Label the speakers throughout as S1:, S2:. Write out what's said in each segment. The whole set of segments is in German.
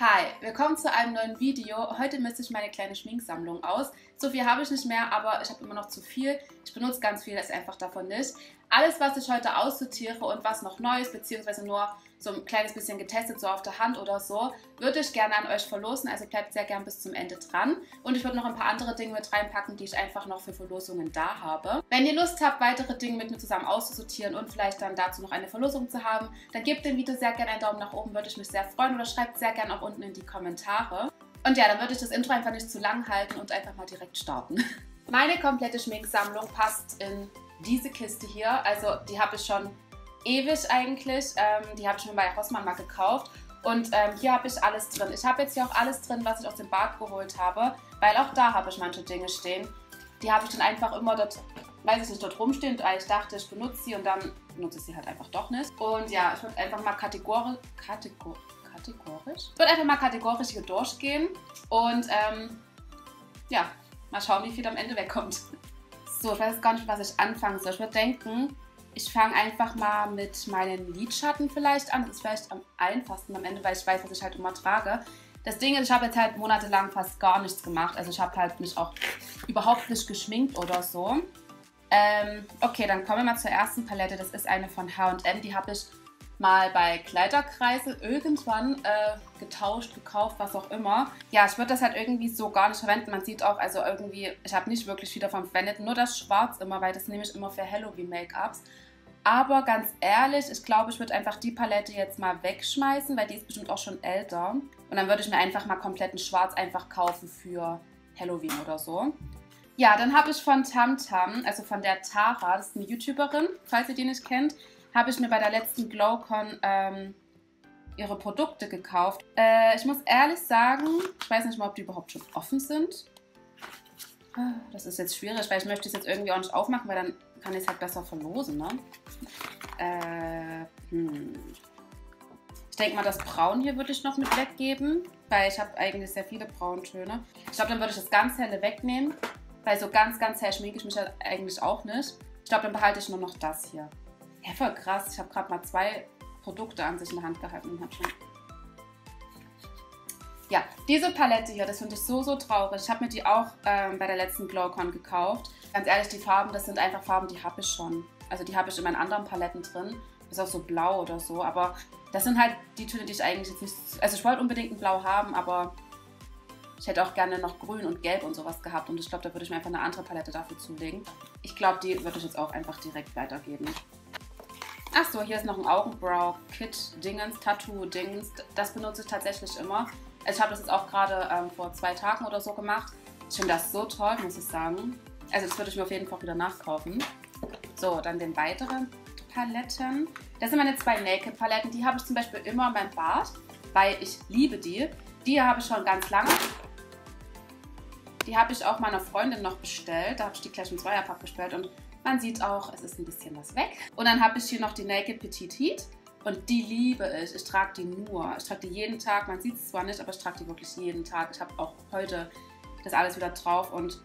S1: Hi, willkommen zu einem neuen Video. Heute misste ich meine kleine Schminksammlung aus. So viel habe ich nicht mehr, aber ich habe immer noch zu viel. Ich benutze ganz viel, das ist einfach davon nicht. Alles, was ich heute aussortiere und was noch neu ist, beziehungsweise nur so ein kleines bisschen getestet, so auf der Hand oder so, würde ich gerne an euch verlosen. Also bleibt sehr gern bis zum Ende dran. Und ich würde noch ein paar andere Dinge mit reinpacken, die ich einfach noch für Verlosungen da habe. Wenn ihr Lust habt, weitere Dinge mit mir zusammen auszusortieren und vielleicht dann dazu noch eine Verlosung zu haben, dann gebt dem Video sehr gerne einen Daumen nach oben, würde ich mich sehr freuen. Oder schreibt sehr gerne auch unten in die Kommentare. Und ja, dann würde ich das Intro einfach nicht zu lang halten und einfach mal direkt starten. Meine komplette Schminksammlung passt in diese Kiste hier. Also die habe ich schon ewig eigentlich. Ähm, die habe ich mir bei Rossmann mal gekauft. Und ähm, hier habe ich alles drin. Ich habe jetzt hier auch alles drin, was ich aus dem Bad geholt habe, weil auch da habe ich manche Dinge stehen. Die habe ich dann einfach immer dort, weiß ich nicht, dort rumstehen, weil ich dachte, ich benutze sie und dann benutze ich sie halt einfach doch nicht. Und ja, ich würde einfach mal kategorisch, kategor, kategorisch, ich würde einfach mal kategorisch hier durchgehen und ähm, ja, mal schauen, wie viel am Ende wegkommt. So, ich weiß gar nicht, was ich anfangen soll. Ich würde denken, ich fange einfach mal mit meinen Lidschatten vielleicht an. Das ist vielleicht am einfachsten am Ende, weil ich weiß, was ich halt immer trage. Das Ding ist, ich habe jetzt halt monatelang fast gar nichts gemacht. Also ich habe halt mich auch überhaupt nicht geschminkt oder so. Ähm, okay, dann kommen wir mal zur ersten Palette. Das ist eine von H&M. Die habe ich mal bei Kleiderkreise irgendwann äh, getauscht, gekauft, was auch immer. Ja, ich würde das halt irgendwie so gar nicht verwenden. Man sieht auch, also irgendwie, ich habe nicht wirklich viel davon verwendet, nur das Schwarz immer, weil das nehme ich immer für Halloween-Make-ups. Aber ganz ehrlich, ich glaube, ich würde einfach die Palette jetzt mal wegschmeißen, weil die ist bestimmt auch schon älter. Und dann würde ich mir einfach mal kompletten Schwarz einfach kaufen für Halloween oder so. Ja, dann habe ich von Tamtam, also von der Tara, das ist eine YouTuberin, falls ihr die nicht kennt, habe ich mir bei der letzten GlowCon ähm, ihre Produkte gekauft. Äh, ich muss ehrlich sagen, ich weiß nicht mal, ob die überhaupt schon offen sind. Das ist jetzt schwierig, weil ich möchte es jetzt irgendwie auch nicht aufmachen, weil dann kann ich es halt besser verlosen, ne? Äh, hm. Ich denke mal, das Braun hier würde ich noch mit weggeben, weil ich habe eigentlich sehr viele Brauntöne. Ich glaube, dann würde ich das ganz helle wegnehmen, weil so ganz, ganz hell schminke ich mich halt eigentlich auch nicht. Ich glaube, dann behalte ich nur noch das hier. Ja, voll krass. Ich habe gerade mal zwei Produkte an sich in der Hand gehalten und schon ja, diese Palette hier, das finde ich so, so traurig. Ich habe mir die auch ähm, bei der letzten GlowCon gekauft. Ganz ehrlich, die Farben, das sind einfach Farben, die habe ich schon. Also die habe ich in meinen anderen Paletten drin. Ist auch so blau oder so. Aber das sind halt die Töne, die ich eigentlich nicht... Also ich wollte unbedingt ein Blau haben, aber ich hätte auch gerne noch Grün und Gelb und sowas gehabt. Und ich glaube, da würde ich mir einfach eine andere Palette dafür zulegen. Ich glaube, die würde ich jetzt auch einfach direkt weitergeben. Achso, hier ist noch ein Augenbrow-Kit-Dingens, Tattoo-Dingens. Das benutze ich tatsächlich immer. Ich habe das jetzt auch gerade ähm, vor zwei Tagen oder so gemacht. Ich finde das so toll, muss ich sagen. Also das würde ich mir auf jeden Fall wieder nachkaufen. So, dann den weiteren Paletten. Das sind meine zwei Naked-Paletten. Die habe ich zum Beispiel immer in meinem Bad, weil ich liebe die. Die habe ich schon ganz lange. Die habe ich auch meiner Freundin noch bestellt. Da habe ich die gleich im Zweierpack bestellt und man sieht auch, es ist ein bisschen was weg. Und dann habe ich hier noch die Naked Petite Heat. Und die liebe ich. Ich trage die nur. Ich trage die jeden Tag. Man sieht es zwar nicht, aber ich trage die wirklich jeden Tag. Ich habe auch heute das alles wieder drauf. Und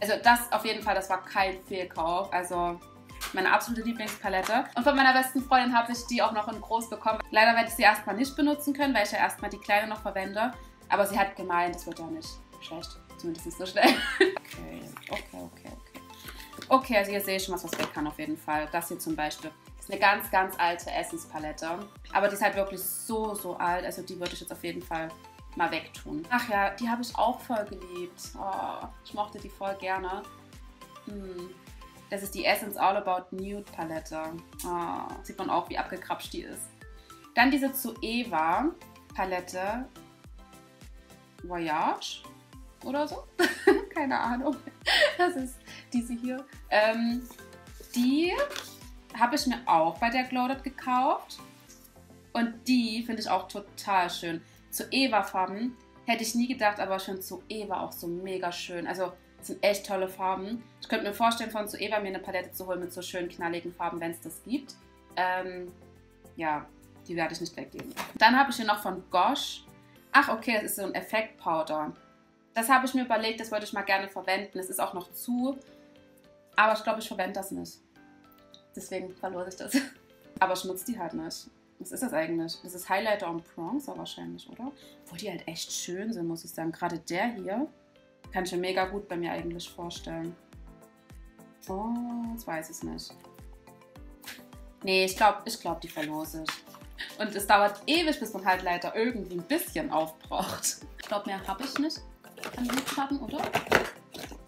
S1: also das auf jeden Fall, das war kein Fehlkauf. Also meine absolute Lieblingspalette. Und von meiner besten Freundin habe ich die auch noch in groß bekommen. Leider werde ich sie erstmal nicht benutzen können, weil ich ja erstmal die kleine noch verwende. Aber sie hat gemeint, das wird ja nicht schlecht. Zumindest nicht so schnell. Okay, okay, okay, okay. Okay, also hier sehe ich schon was, was weg kann auf jeden Fall. Das hier zum Beispiel ist eine ganz, ganz alte Essenspalette. Aber die ist halt wirklich so, so alt. Also die würde ich jetzt auf jeden Fall mal wegtun. Ach ja, die habe ich auch voll geliebt. Oh, ich mochte die voll gerne. Hm. Das ist die Essence All About Nude Palette. Oh, sieht man auch, wie abgekrapscht die ist. Dann diese zu Eva Palette. Voyage oder so. Keine Ahnung. Das ist diese hier. Ähm, die habe ich mir auch bei der Glowdot gekauft. Und die finde ich auch total schön. Zu Eva-Farben hätte ich nie gedacht, aber schon zu Eva auch so mega schön. Also sind echt tolle Farben. Ich könnte mir vorstellen, von zu Eva mir eine Palette zu holen mit so schönen knalligen Farben, wenn es das gibt. Ähm, ja, die werde ich nicht weggeben. Dann habe ich hier noch von Gosh. Ach, okay, das ist so ein Effekt-Powder. Das habe ich mir überlegt, das wollte ich mal gerne verwenden. Es ist auch noch zu, aber ich glaube, ich verwende das nicht. Deswegen verlor ich das. Aber ich die halt nicht. Was ist das eigentlich? Das ist Highlighter und Bronzer wahrscheinlich, oder? Obwohl die halt echt schön sind, muss ich sagen. Gerade der hier kann ich mir mega gut bei mir eigentlich vorstellen. Oh, jetzt weiß ich es nicht. Nee, ich glaube, ich glaub, die verlose ich. Und es dauert ewig, bis man leider irgendwie ein bisschen aufbraucht. Ich glaube, mehr habe ich nicht an Lidschatten, oder?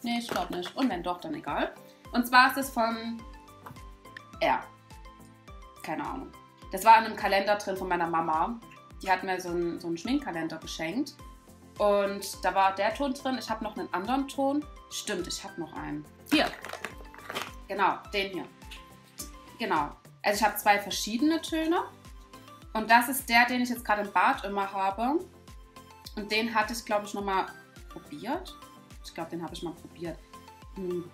S1: Nee, ich glaube nicht. Und wenn doch, dann egal. Und zwar ist es von R. Keine Ahnung. Das war in einem Kalender drin von meiner Mama. Die hat mir so einen, so einen Schminkkalender geschenkt. Und da war der Ton drin. Ich habe noch einen anderen Ton. Stimmt, ich habe noch einen. Hier. Genau, den hier. Genau. Also ich habe zwei verschiedene Töne. Und das ist der, den ich jetzt gerade im Bad immer habe. Und den hatte ich, glaube ich, nochmal probiert. Ich glaube, den habe ich mal probiert. Hm.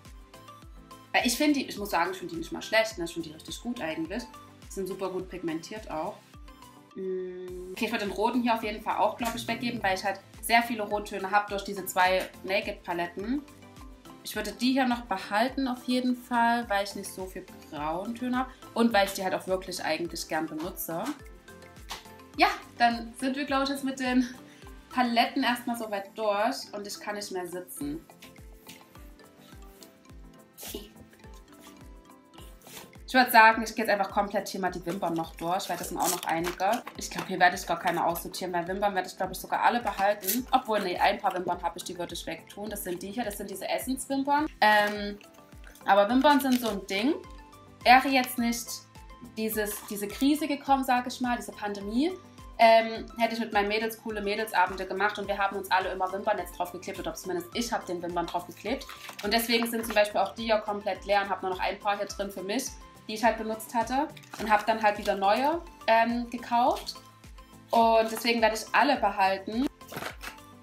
S1: Ich finde die, ich muss sagen, ich finde die nicht mal schlecht. Ne? Ich finde die richtig gut eigentlich. Sind super gut pigmentiert auch. Hm. Okay, ich würde den roten hier auf jeden Fall auch, glaube ich, weggeben, weil ich halt sehr viele Rottöne habe durch diese zwei Naked-Paletten. Ich würde die hier noch behalten auf jeden Fall, weil ich nicht so viel Brauntöne habe und weil ich die halt auch wirklich eigentlich gern benutze. Ja, dann sind wir, glaube ich, jetzt mit den Paletten erstmal so weit durch und ich kann nicht mehr sitzen. Ich würde sagen, ich gehe jetzt einfach komplett hier mal die Wimpern noch durch, weil das sind auch noch einige. Ich glaube, hier werde ich gar keine aussortieren, weil Wimpern werde ich, glaube ich, sogar alle behalten. Obwohl, nee, ein paar Wimpern habe ich, die würde ich wegtun. Das sind die hier, das sind diese Essenswimpern. Ähm, aber Wimpern sind so ein Ding. Wäre jetzt nicht dieses, diese Krise gekommen, sage ich mal, diese Pandemie, ähm, hätte ich mit meinen Mädels coole Mädelsabende gemacht und wir haben uns alle immer Wimpernetz drauf geklebt oder zumindest ich habe den Wimpern drauf geklebt. Und deswegen sind zum Beispiel auch die ja komplett leer und habe nur noch ein paar hier drin für mich die ich halt benutzt hatte und habe dann halt wieder neue ähm, gekauft. Und deswegen werde ich alle behalten.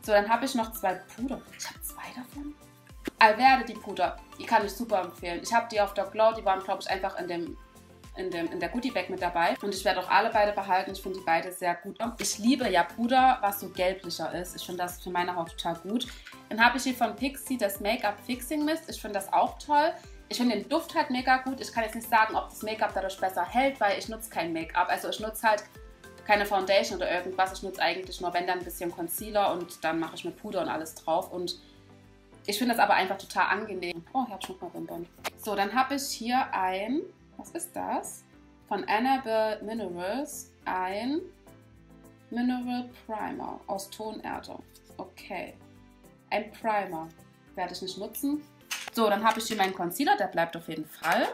S1: So, dann habe ich noch zwei Puder. Ich habe zwei davon. Alverde, die Puder, die kann ich super empfehlen. Ich habe die auf der Glow, die waren, glaube ich, einfach in dem in, dem, in der Goodie Bag mit dabei. Und ich werde auch alle beide behalten. Ich finde die beide sehr gut. Ich liebe ja Puder, was so gelblicher ist. Ich finde das für meine Haut total gut. Dann habe ich hier von Pixie das Make-up Fixing Mist. Ich finde das auch toll. Ich finde den Duft halt mega gut. Ich kann jetzt nicht sagen, ob das Make-up dadurch besser hält, weil ich nutze kein Make-up. Also ich nutze halt keine Foundation oder irgendwas. Ich nutze eigentlich nur, wenn dann ein bisschen Concealer und dann mache ich mit Puder und alles drauf. Und ich finde das aber einfach total angenehm. Oh, ich habe schon mal Wimpern. So, dann habe ich hier ein, was ist das? Von Annabelle Minerals ein Mineral Primer aus Tonerde. Okay. Ein Primer werde ich nicht nutzen. So, dann habe ich hier meinen Concealer, der bleibt auf jeden Fall.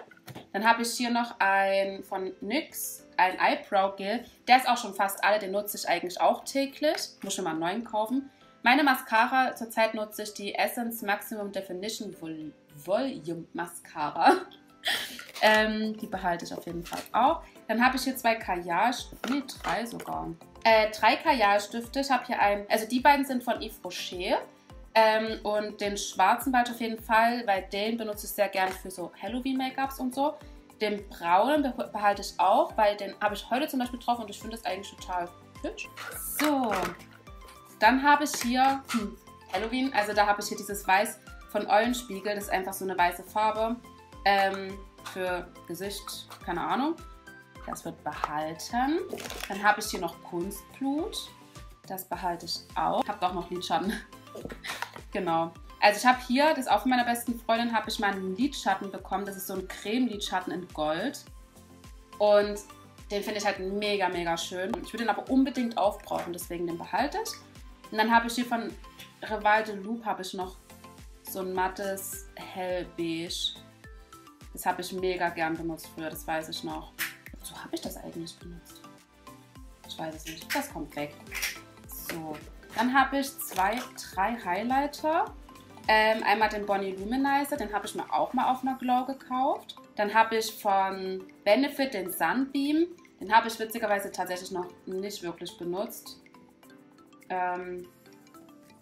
S1: Dann habe ich hier noch ein von NYX, ein Eyebrow Gel. Der ist auch schon fast alle, den nutze ich eigentlich auch täglich. Muss schon mal einen neuen kaufen. Meine Mascara, zurzeit nutze ich die Essence Maximum Definition Vol Volume Mascara. ähm, die behalte ich auf jeden Fall auch. Dann habe ich hier zwei Kajalstifte, nee, drei sogar. Äh, drei Kajalstifte. Ich habe hier einen, also die beiden sind von Yves Rocher. Ähm, und den schwarzen Bald auf jeden Fall, weil den benutze ich sehr gerne für so Halloween-Make-ups und so. Den braunen behalte ich auch, weil den habe ich heute zum Beispiel drauf und ich finde das eigentlich total hübsch. So, dann habe ich hier hm, Halloween, also da habe ich hier dieses Weiß von Eulenspiegel. Das ist einfach so eine weiße Farbe ähm, für Gesicht, keine Ahnung. Das wird behalten. Dann habe ich hier noch Kunstblut. Das behalte ich auch. Ich Habe auch noch Lidschatten. Genau. Also ich habe hier, das auch von meiner besten Freundin, habe ich mal einen Lidschatten bekommen. Das ist so ein Creme-Lidschatten in Gold. Und den finde ich halt mega, mega schön. Ich würde den aber unbedingt aufbrauchen, deswegen den behalte ich. Und dann habe ich hier von Rival de Loop habe ich noch so ein mattes hellbeige. Das habe ich mega gern benutzt früher, das weiß ich noch. So habe ich das eigentlich benutzt. Ich weiß es nicht. Das kommt weg. So, dann habe ich zwei, drei Highlighter. Ähm, einmal den Bonnie Luminizer, den habe ich mir auch mal auf einer Glow gekauft. Dann habe ich von Benefit den Sunbeam. Den habe ich witzigerweise tatsächlich noch nicht wirklich benutzt. Ähm,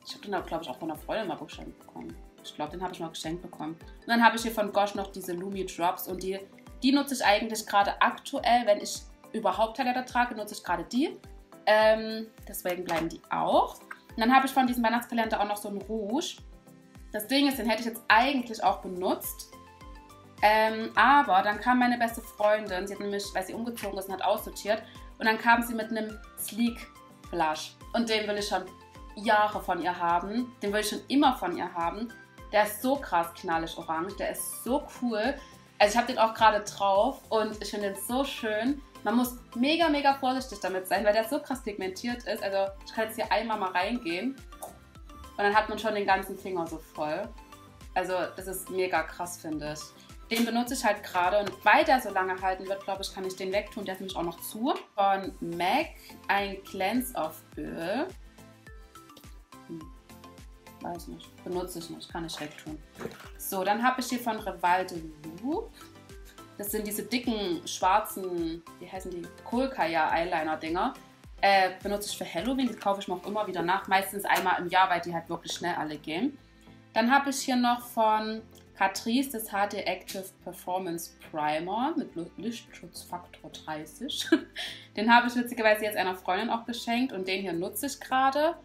S1: ich habe den, glaube ich, auch von einer Freundin mal geschenkt bekommen. Ich glaube, den habe ich mal geschenkt bekommen. Und dann habe ich hier von Gosh noch diese Lumi Drops und die, die nutze ich eigentlich gerade aktuell, wenn ich überhaupt Highlighter trage, nutze ich gerade die. Ähm, deswegen bleiben die auch. Und dann habe ich von diesem Weihnachtskalender auch noch so einen Rouge. Das Ding ist, den hätte ich jetzt eigentlich auch benutzt. Ähm, aber dann kam meine beste Freundin, sie hat nämlich, weil sie umgezogen ist und hat aussortiert. Und dann kam sie mit einem Sleek Blush. Und den will ich schon Jahre von ihr haben. Den will ich schon immer von ihr haben. Der ist so krass knallig orange. Der ist so cool. Also ich habe den auch gerade drauf und ich finde den so schön. Man muss mega, mega vorsichtig damit sein, weil der so krass pigmentiert ist. Also ich kann jetzt hier einmal mal reingehen und dann hat man schon den ganzen Finger so voll. Also das ist mega krass, finde ich. Den benutze ich halt gerade und weil der so lange halten wird, glaube ich, kann ich den wegtun. Der ist nämlich auch noch zu. Von MAC ein Cleanse-Off Öl. Hm. Weiß nicht. Benutze ich nicht. Kann ich wegtun. So, dann habe ich hier von Revalde Loop. Das sind diese dicken, schwarzen, wie heißen die? Kohlkaya Eyeliner-Dinger. Äh, benutze ich für Halloween. Die kaufe ich mir auch immer wieder nach. Meistens einmal im Jahr, weil die halt wirklich schnell alle gehen. Dann habe ich hier noch von Catrice das HD Active Performance Primer mit Lichtschutzfaktor 30. den habe ich witzigerweise jetzt einer Freundin auch geschenkt und den hier nutze ich gerade.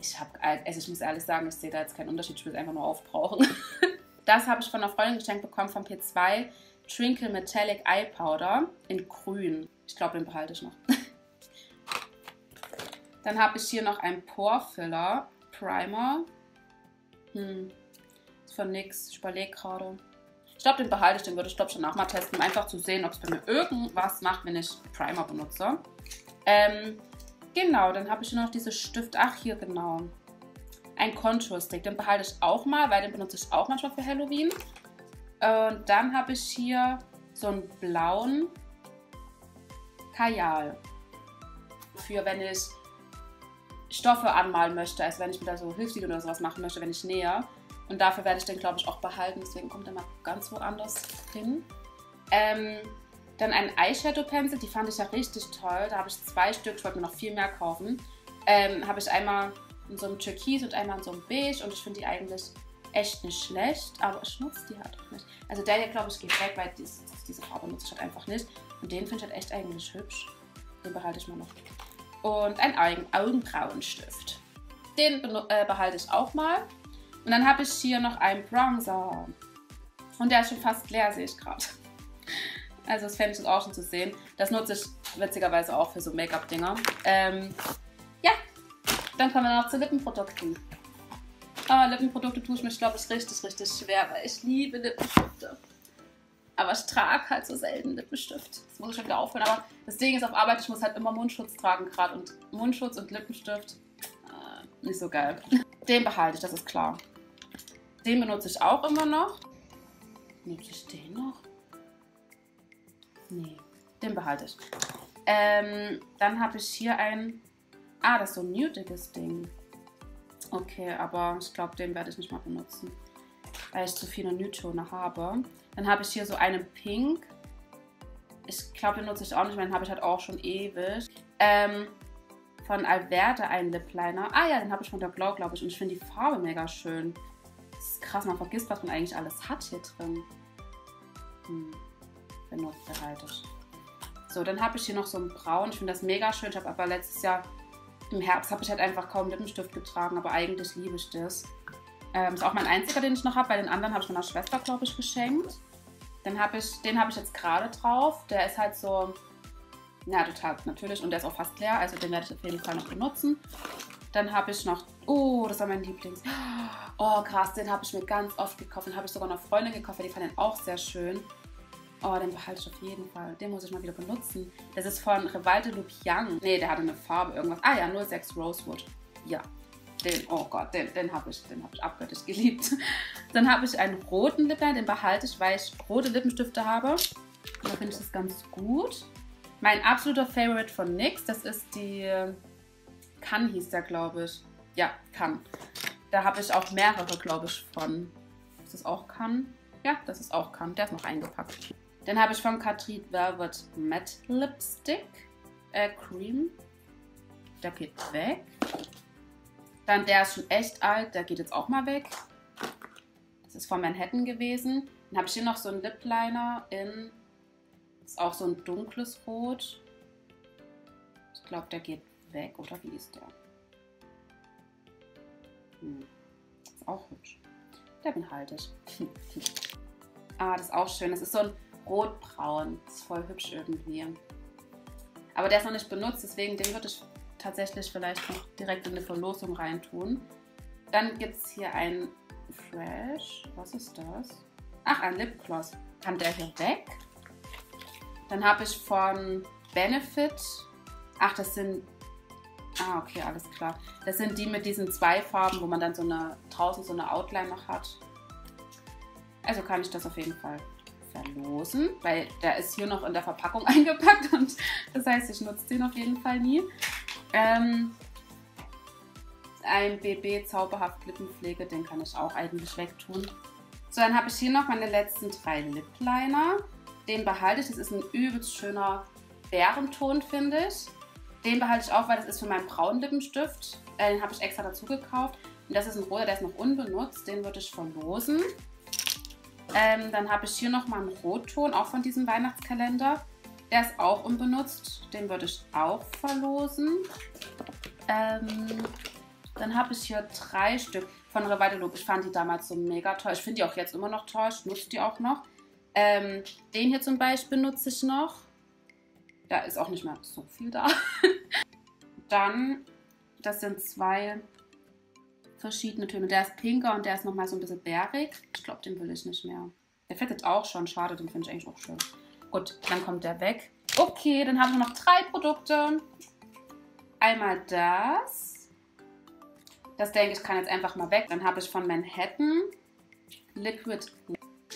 S1: Ich habe, also ich muss ehrlich sagen, ich sehe da jetzt keinen Unterschied, ich will es einfach nur aufbrauchen. das habe ich von einer Freundin geschenkt bekommen von P2 Trinkle Metallic Eye Powder in grün. Ich glaube, den behalte ich noch. Dann habe ich hier noch einen Pore Filler Primer. Hm, von nix. Ich überlege gerade. Ich glaube, den behalte ich, den würde ich glaube schon mal testen, um einfach zu sehen, ob es bei mir irgendwas macht, wenn ich Primer benutze. Ähm, genau, dann habe ich noch diese Stift. Ach, hier genau. Ein Contour Stick. Den behalte ich auch mal, weil den benutze ich auch manchmal für Halloween. Und dann habe ich hier so einen blauen Kajal. Für wenn ich Stoffe anmalen möchte, also wenn ich mir da so Hilfslied oder sowas machen möchte, wenn ich nähe. Und dafür werde ich den, glaube ich, auch behalten. Deswegen kommt er mal ganz woanders hin. Ähm, dann ein Eyeshadow-Pencil, die fand ich ja richtig toll. Da habe ich zwei Stück, ich wollte mir noch viel mehr kaufen. Ähm, habe ich einmal in so einem Türkis und einmal in so einem Beige. Und ich finde die eigentlich echt nicht schlecht. Aber ich nutze die halt auch nicht. Also der hier, glaube ich, geht weg, weil dies, diese Farbe nutze ich halt einfach nicht. Und den finde ich halt echt eigentlich hübsch. Den behalte ich mal noch. Und ein Augenbrauenstift. Den äh, behalte ich auch mal. Und dann habe ich hier noch einen Bronzer. Und der ist schon fast leer, sehe ich gerade. Also das fände ich auch schon zu sehen. Das nutze ich witzigerweise auch für so Make-up-Dinger. Ähm, ja, dann kommen wir noch zu Lippenprodukten. Oh, Lippenprodukte tue ich mich, glaube ich, richtig, richtig schwer, weil ich liebe Lippenstifte. Aber ich trage halt so selten Lippenstift. Das muss ich schon wieder aufhören. Aber das Ding ist auf Arbeit, ich muss halt immer Mundschutz tragen gerade. Und Mundschutz und Lippenstift, äh, nicht so geil. Den behalte ich, das ist klar. Den benutze ich auch immer noch. Nutze ich den noch? Nee, den behalte ich. Ähm, dann habe ich hier ein... Ah, das ist so ein nudiges Ding. Okay, aber ich glaube, den werde ich nicht mal benutzen. Weil ich zu viele Nude-Tone habe. Dann habe ich hier so einen Pink. Ich glaube, den nutze ich auch nicht mehr. Den habe ich halt auch schon ewig. Ähm, von Alverde einen Lip Liner. Ah ja, den habe ich von der Glow, glaube ich. Und ich finde die Farbe mega schön. Das ist krass, man vergisst, was man eigentlich alles hat hier drin. Hm. Benutzt behaltet. So, dann habe ich hier noch so einen Braun. Ich finde das mega schön. Ich habe aber letztes Jahr im Herbst habe ich halt einfach kaum Lippenstift getragen, aber eigentlich liebe ich das. Ähm, ist auch mein einziger, den ich noch habe. Bei den anderen habe ich meiner Schwester, glaube ich, geschenkt. Dann habe ich, den habe ich jetzt gerade drauf. Der ist halt so, ja, total natürlich und der ist auch fast leer. Also den werde ich auf jeden Fall noch benutzen. Dann habe ich noch, oh, das war mein Lieblings. Oh, krass, den habe ich mir ganz oft gekauft. Den habe ich sogar noch Freundin gekauft, weil die fanden den auch sehr schön. Oh, den behalte ich auf jeden Fall. Den muss ich mal wieder benutzen. Das ist von Revalde Lupiang. Nee, der hatte eine Farbe, irgendwas. Ah ja, 06 Rosewood. Ja, den, oh Gott, den, den habe ich, hab ich abgöttisch geliebt. Dann habe ich einen roten Lipper, den behalte ich, weil ich rote Lippenstifte habe. Da finde ich das ganz gut. Mein absoluter Favorite von NYX, das ist die Kann hieß der, glaube ich. Ja, Kann. Da habe ich auch mehrere, glaube ich, von. Ist das auch Kann? Ja, das ist auch Kann. Der ist noch eingepackt. Dann habe ich von Catrice Velvet Matte Lipstick äh, Cream. Der geht weg. Dann der ist schon echt alt, der geht jetzt auch mal weg. Das ist von Manhattan gewesen. Dann habe ich hier noch so einen Lip Liner in, ist auch so ein dunkles Rot. Ich glaube, der geht weg, oder wie ist der? Hm. Ist auch hübsch. Der behalte ich. ah, das ist auch schön. Das ist so ein rotbraun. Das ist voll hübsch irgendwie. Aber der ist noch nicht benutzt, deswegen den würde ich tatsächlich vielleicht noch direkt in eine Verlosung reintun. Dann gibt es hier ein Fresh. Was ist das? Ach, ein Lipgloss. Kann der hier weg? Dann habe ich von Benefit. Ach, das sind. Ah, okay, alles klar. Das sind die mit diesen zwei Farben, wo man dann so eine draußen so eine Outline noch hat. Also kann ich das auf jeden Fall verlosen, weil der ist hier noch in der Verpackung eingepackt und das heißt, ich nutze den auf jeden Fall nie. Ähm, ein BB Zauberhaft Lippenpflege, den kann ich auch eigentlich wegtun. So, dann habe ich hier noch meine letzten drei Lip Liner. Den behalte ich, das ist ein übelst schöner Bärenton, finde ich. Den behalte ich auch, weil das ist für meinen braunen Lippenstift. Den habe ich extra dazu gekauft. Und das ist ein roter, der ist noch unbenutzt. Den würde ich verlosen. Ähm, dann habe ich hier nochmal einen Rotton, auch von diesem Weihnachtskalender. Der ist auch unbenutzt. Den würde ich auch verlosen. Ähm, dann habe ich hier drei Stück von Revital Ich fand die damals so mega toll. Ich finde die auch jetzt immer noch toll. Ich nutze die auch noch. Ähm, den hier zum Beispiel nutze ich noch. Da ist auch nicht mehr so viel da. Dann, das sind zwei verschiedene Töne. Der ist pinker und der ist nochmal so ein bisschen bärig. Ich glaube, den will ich nicht mehr. Der fettet auch schon. Schade, den finde ich eigentlich auch schön. Gut, dann kommt der weg. Okay, dann haben wir noch drei Produkte. Einmal das. Das denke ich kann jetzt einfach mal weg. Dann habe ich von Manhattan Liquid.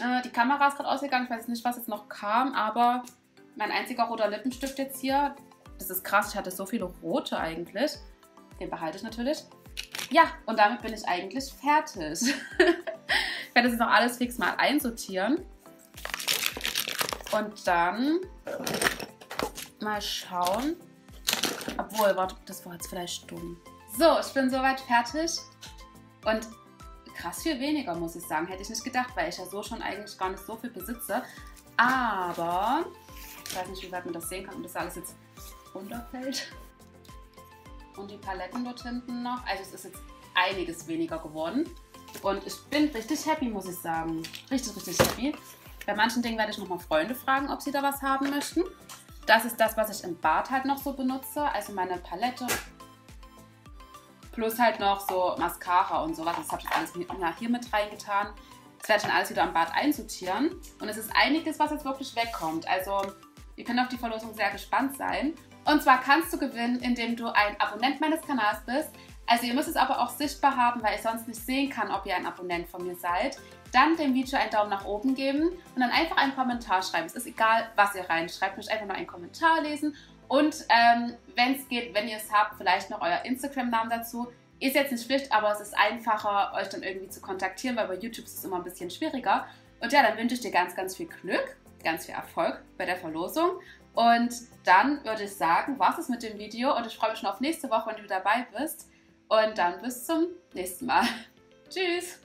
S1: Äh, die Kamera ist gerade ausgegangen. Ich weiß nicht, was jetzt noch kam, aber mein einziger roter Lippenstift jetzt hier. Das ist krass. Ich hatte so viele rote eigentlich. Den behalte ich natürlich. Ja, und damit bin ich eigentlich fertig. ich werde das jetzt noch alles fix mal einsortieren. Und dann mal schauen. Obwohl, warte, das war jetzt vielleicht dumm. So, ich bin soweit fertig. Und krass viel weniger, muss ich sagen. Hätte ich nicht gedacht, weil ich ja so schon eigentlich gar nicht so viel besitze. Aber, ich weiß nicht, wie weit man das sehen kann, und das alles jetzt runterfällt. Und die Paletten dort hinten noch. Also es ist jetzt einiges weniger geworden. Und ich bin richtig happy, muss ich sagen. Richtig, richtig happy. Bei manchen Dingen werde ich nochmal Freunde fragen, ob sie da was haben möchten. Das ist das, was ich im Bad halt noch so benutze. Also meine Palette. Plus halt noch so Mascara und sowas. Das habe ich alles hier mit reingetan. Das werde ich dann alles wieder im Bad einsortieren. Und es ist einiges, was jetzt wirklich wegkommt. Also ihr könnt auf die Verlosung sehr gespannt sein. Und zwar kannst du gewinnen, indem du ein Abonnent meines Kanals bist. Also ihr müsst es aber auch sichtbar haben, weil ich sonst nicht sehen kann, ob ihr ein Abonnent von mir seid. Dann dem Video einen Daumen nach oben geben und dann einfach einen Kommentar schreiben. Es ist egal, was ihr reinschreibt. Mich einfach nur einen Kommentar lesen. Und ähm, wenn es geht, wenn ihr es habt, vielleicht noch euer Instagram-Namen dazu. Ist jetzt nicht Pflicht, aber es ist einfacher, euch dann irgendwie zu kontaktieren, weil bei YouTube ist es immer ein bisschen schwieriger. Und ja, dann wünsche ich dir ganz, ganz viel Glück, ganz viel Erfolg bei der Verlosung. Und dann würde ich sagen, was ist mit dem Video und ich freue mich schon auf nächste Woche, wenn du dabei bist. Und dann bis zum nächsten Mal. Tschüss!